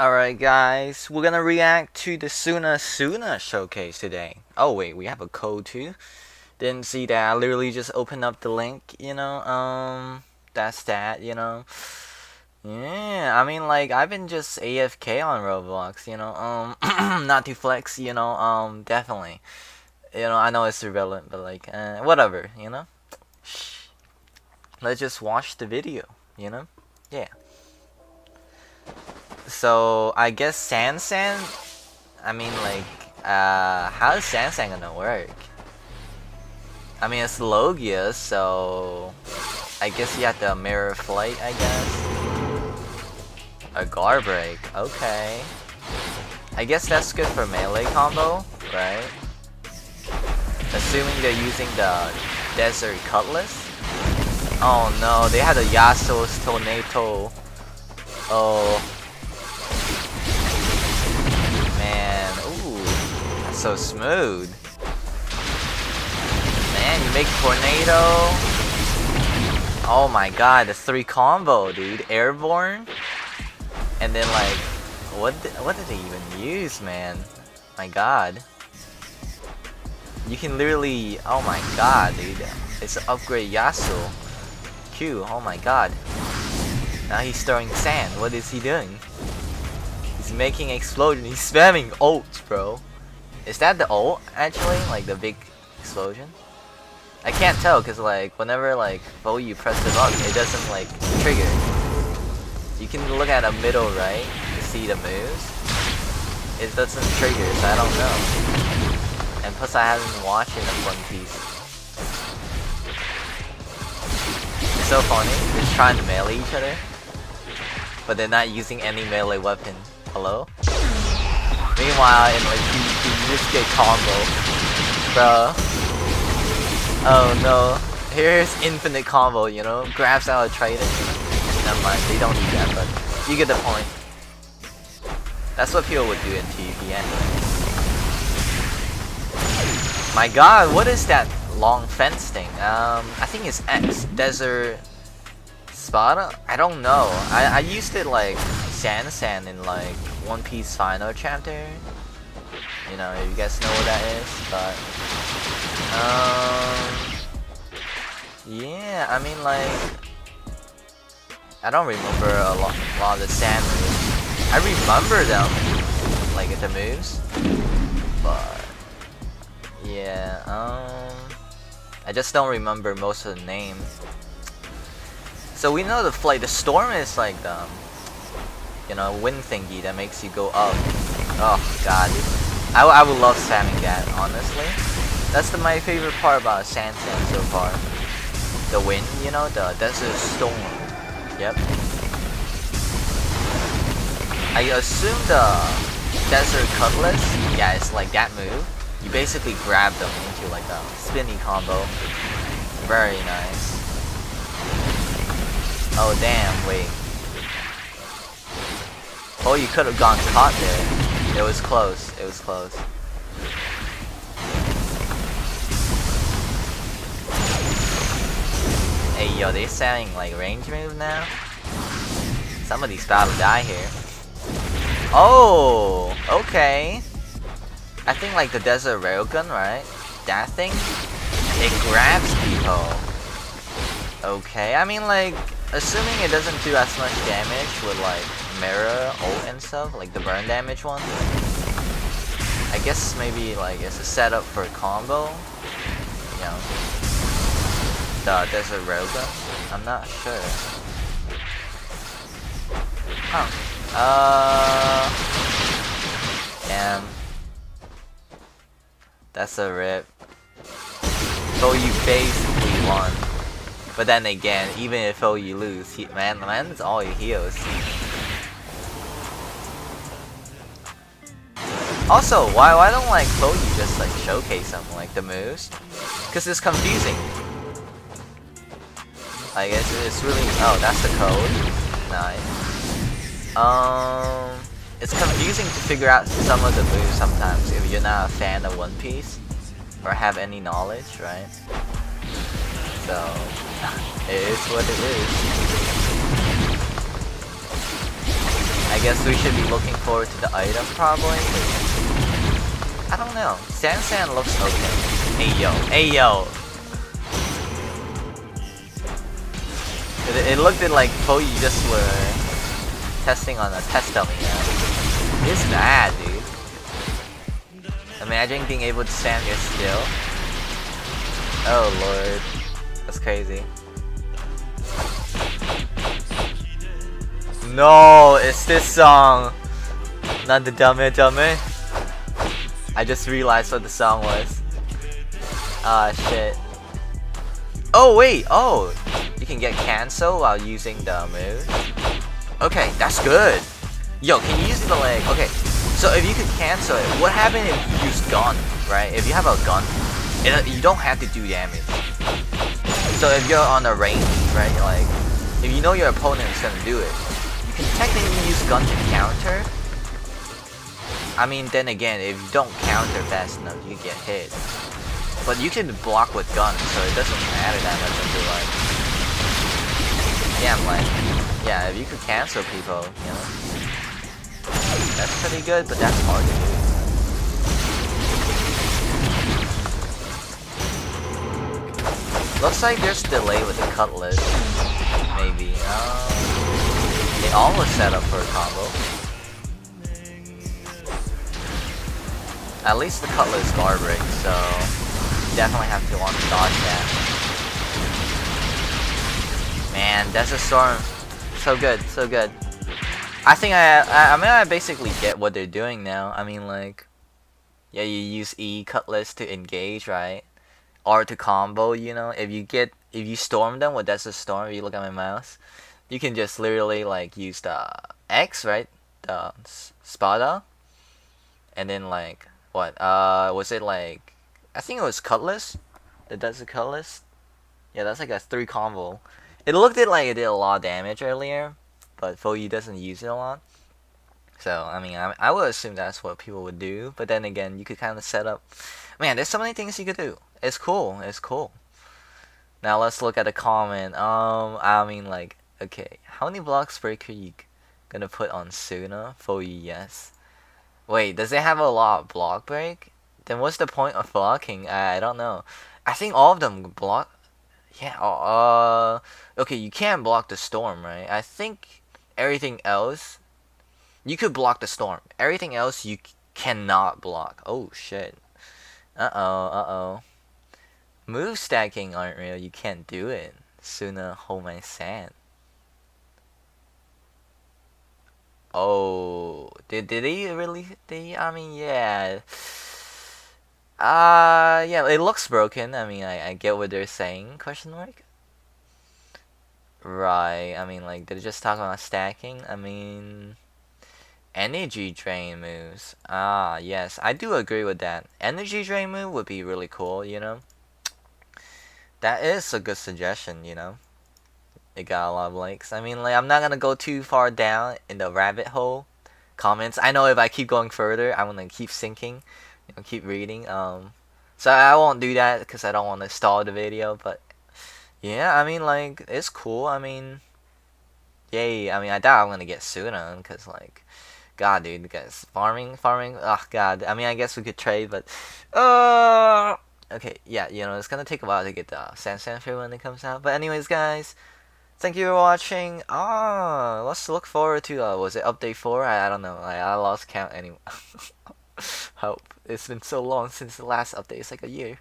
Alright guys, we're gonna react to the Suna Suna showcase today. Oh wait, we have a code too. Didn't see that, I literally just opened up the link, you know, um, that's that, you know. Yeah, I mean like, I've been just AFK on Roblox, you know, um, not to flex, you know, um, definitely. You know, I know it's irrelevant, but like, uh, whatever, you know. Let's just watch the video, you know, yeah. So I guess Sansan. I mean, like, uh, how is Sansan gonna work? I mean, it's Logia, so I guess you have to mirror flight. I guess a guard break. Okay. I guess that's good for melee combo, right? Assuming they're using the Desert Cutlass. Oh no, they had a Yasuo's Tornado. Oh. So smooth. Man, you make tornado. Oh my god, the three combo, dude. Airborne. And then like, what did, what did they even use, man? My god. You can literally, oh my god, dude. It's an upgrade Yasuo. Q, oh my god. Now he's throwing sand. What is he doing? He's making explosion. He's spamming ult, bro. Is that the ult, actually? Like, the big explosion? I can't tell, because, like, whenever, like, oh, you press the button, it doesn't, like, trigger. You can look at the middle right to see the moves. It doesn't trigger, so I don't know. And plus, I haven't watched it in One Piece. It's so funny, they're trying to melee each other, but they're not using any melee weapon. Hello? Meanwhile, in like just get combo, bro. Oh no, here's infinite combo. You know, grabs out a trident. Never mind, they don't need that, but you get the point. That's what people would do in TV anyway. My God, what is that long fence thing? Um, I think it's X Desert Spada. I don't know. I I used it like Sand Sand in like one Piece final chapter. You know, you guys know what that is, but um, yeah, I mean like I don't remember a lot, a lot of the sand moves. I remember them, like the moves, but yeah, um, I just don't remember most of the names. So we know the flight. The storm is like the you know, wind thingy that makes you go up. Oh god, I, I would love spamming that, honestly. That's the, my favorite part about Sand Sand so far. The wind, you know, the desert storm. Yep. I assume the desert cutlass, yeah, it's like that move. You basically grab them into like a spinny combo. Very nice. Oh damn, wait. Oh, you could have gone caught there. It was close. It was close. Hey, yo, they're selling like range move now? Somebody's about to die here. Oh, okay. I think like the desert railgun, right? That thing, it grabs people. Okay, I mean like, assuming it doesn't do as much damage with like mirror and stuff, like the burn damage one. I guess maybe like it's a setup for a combo. You know. The desert railgun. I'm not sure. Huh. Uh Damn. That's a rip. So you basically won. But then again, even if oh you lose, he, man, man's all he heals. Also, why why don't like Chloe just like showcase them like the moves? Cause it's confusing. I guess it's really oh that's the code. Nice. Um it's confusing to figure out some of the moves sometimes if you're not a fan of One Piece or have any knowledge, right? So it is what it is. I guess we should be looking forward to the item probably. I don't know. Sansan looks okay. Hey yo, hey yo. It, it looked like Phoeyu just were testing on a test dummy. It's bad, dude. Imagine being able to stand here still. Oh lord, that's crazy. No, it's this song. Not the dummy dummy. I just realized what the song was. Ah shit. Oh wait, oh, you can get cancel while using the move. Okay, that's good. Yo, can you use the leg? Okay, so if you could cancel it, what happens if you use gun, right? If you have a gun, it, you don't have to do damage. So if you're on the range, right, like, if you know your opponent is gonna do it, you can technically use gun to counter. I mean, then again, if you don't counter fast enough, you get hit. But you can block with guns, so it doesn't matter that much, I feel like. Yeah, I'm like, yeah, if you could cancel people, you know. That's pretty good, but that's hard to do. Looks like there's delay with the cutlass. Maybe. Um, they almost set up for a combo. At least the cutlass guard break, so definitely have to want to dodge that. Man, Desert Storm, so good, so good. I think I, I, I mean, I basically get what they're doing now. I mean, like, yeah, you use E Cutlass to engage, right? Or to combo, you know? If you get, if you storm them with Desert Storm, if you look at my mouse, you can just literally, like, use the X, right? The Spada. And then, like, what? Uh, was it, like, I think it was Cutlass? The Desert Cutlass? Yeah, that's like a 3 combo. It looked it like it did a lot of damage earlier, but Phoeyu doesn't use it a lot. So, I mean, I, I would assume that's what people would do, but then again, you could kind of set up... Man, there's so many things you could do. It's cool, it's cool. Now let's look at the comment. Um, I mean, like, okay, how many blocks break are you gonna put on Suna? Phoeyu, yes. Wait, does it have a lot of block break? Then what's the point of blocking? I, I don't know. I think all of them block... Yeah, uh... Okay, you can't block the storm, right? I think everything else... You could block the storm. Everything else you cannot block. Oh, shit. Uh-oh, uh-oh. Move stacking aren't real. You can't do it. Suna hold my sand. Oh, did did he really? Did I mean, yeah. Uh, yeah, it looks broken. I mean, I, I get what they're saying, question mark. Right, I mean, like, did it just talk about stacking? I mean, energy drain moves. Ah, yes, I do agree with that. Energy drain move would be really cool, you know? That is a good suggestion, you know? It got a lot of likes. I mean, like, I'm not gonna go too far down in the rabbit hole comments. I know if I keep going further, I'm gonna keep sinking you know, keep reading. Um, so I won't do that because I don't want to stall the video. But yeah, I mean, like it's cool. I mean, yay! I mean, I doubt I'm gonna get sued on because like, God, dude, because farming, farming. Oh God. I mean, I guess we could trade, but uh. Okay, yeah, you know, it's gonna take a while to get the sand Sansan when it comes out. But anyways, guys, thank you for watching. Ah, let's look forward to, uh, was it update 4? I, I don't know, I, I lost count anyway. Hope. It's been so long since the last update. It's like a year.